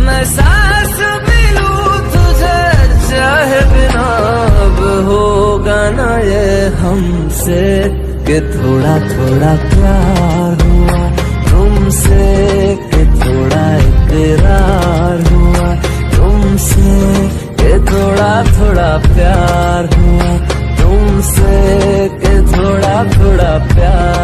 मैं सांस भी तुझे, चाहे बिना अब होगा ना ये हमसे थोड़ा थोड़ा प्यार हुआ। तुमसे के थोड़ा इकरार हुआ। तुमसे के थोड़ा थोड़ा प्यार हुआ। तुमसे के थोड़ा थोड़ा प्यार